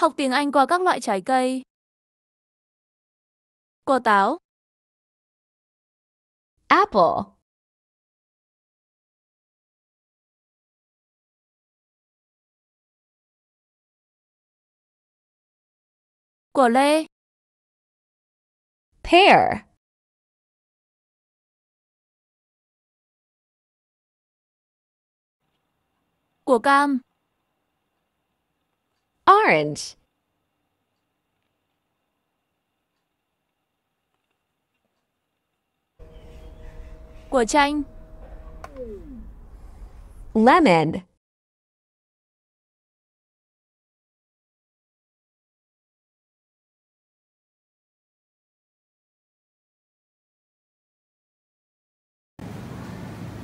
Học tiếng Anh qua các loại trái cây. Quả táo, apple, quả lê, pear, quả cam, orange, quả chanh, lemon,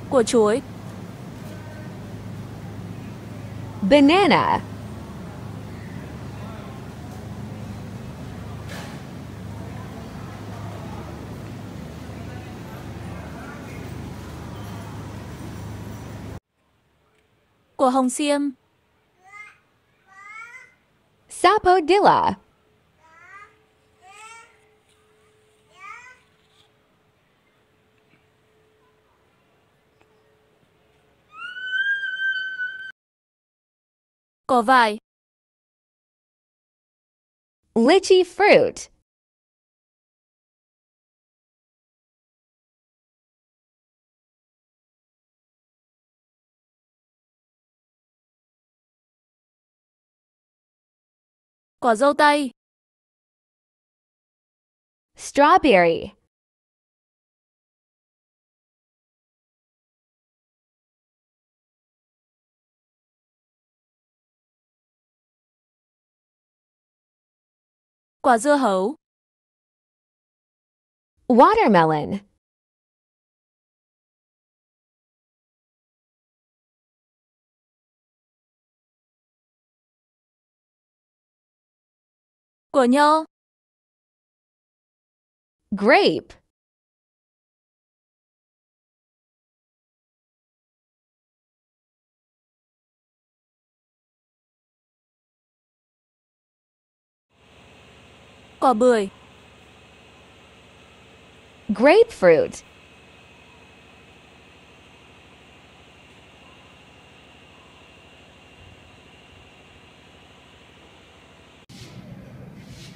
quả chuối, banana, quả hồng xiêm, sapodilla, quả vải, lychee fruit, quả dâu tây, strawberry, quả dưa hấu, watermelon, của nho, grape, quả bưởi, grapefruit,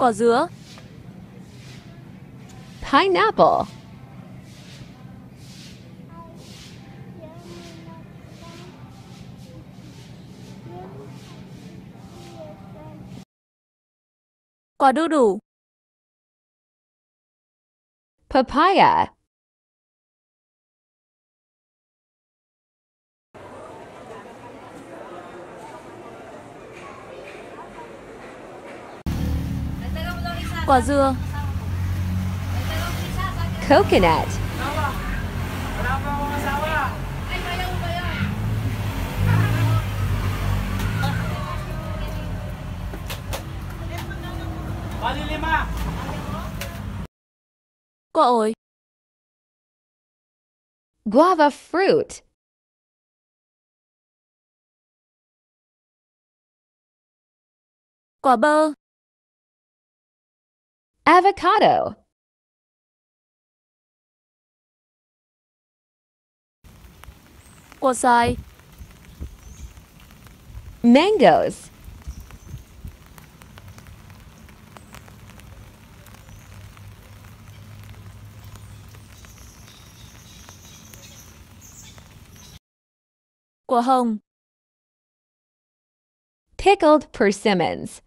quả dứa, pineapple, quả đu đủ, papaya, quả dừa, coconut, quả ổi, guava fruit, quả bơ, avocado, xoài, mangoes, quả hồng, pickled persimmons,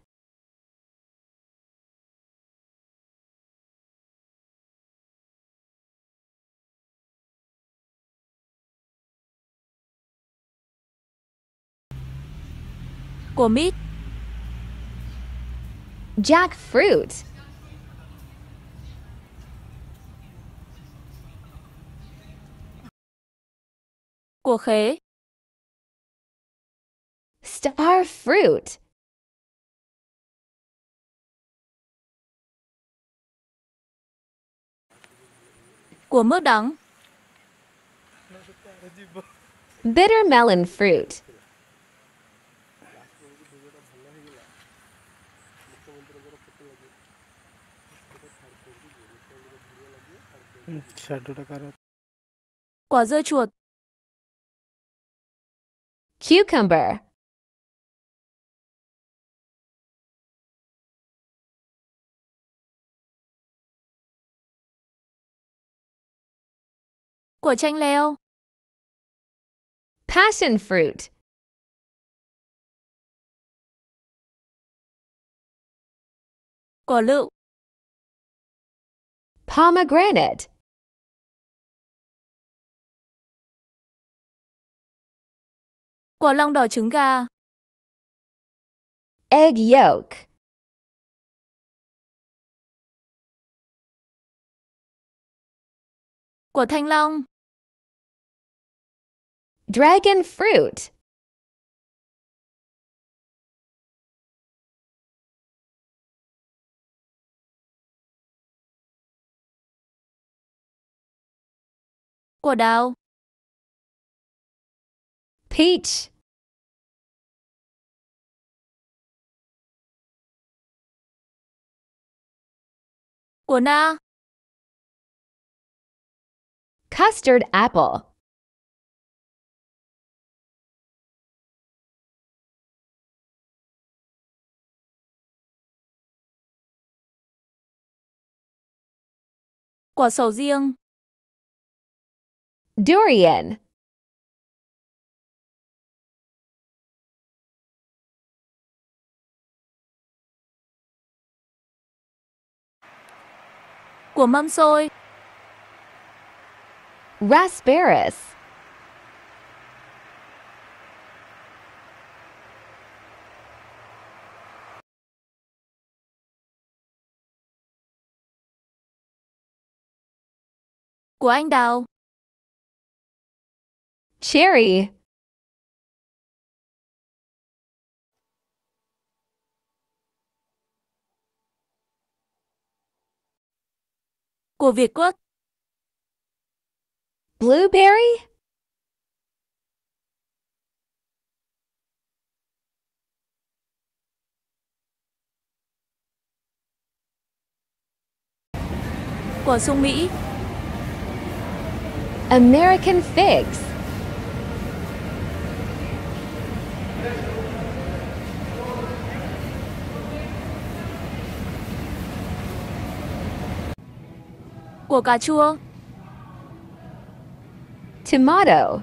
quả mít, jackfruit, quả khế, star fruit, quả mướp đắng, bitter melon fruit, Quả dưa chuột. cucumber, Quả chanh leo. passion fruit, Quả lựu. pomegranate, Quả long đỏ trứng gà. egg yolk, Quả thanh long. dragon fruit, Quả đào. peach, Quả na. custard apple, Quả sầu riêng. Durian, Quả mâm xôi. raspberries, Quả anh đào. Cherry, Quả việt quất. blueberry, Quả sung Mỹ. American figs, Quả cà chua. tomato,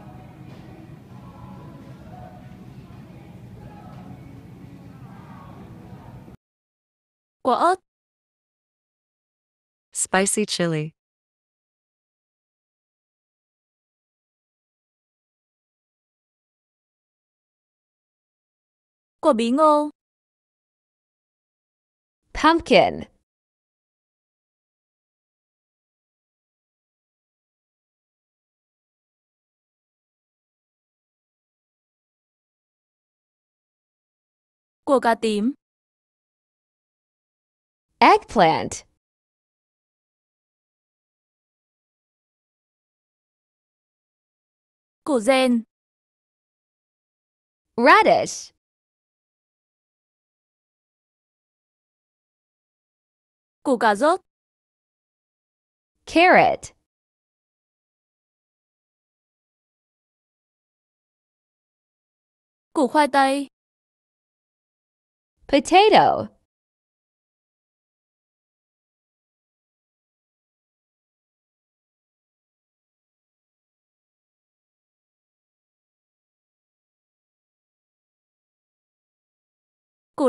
Quả ớt. Spicy chili. Quả bí ngô. pumpkin, Quả cà tím. eggplant, Củ gen. radish, Củ cà rốt. carrot, Củ khoai tây. Potato,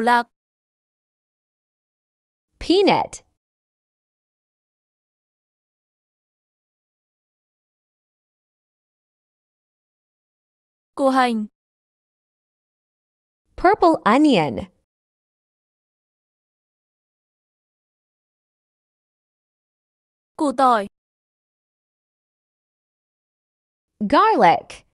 lạc. peanut, Củ hành. purple onion, Củ tỏi. garlic,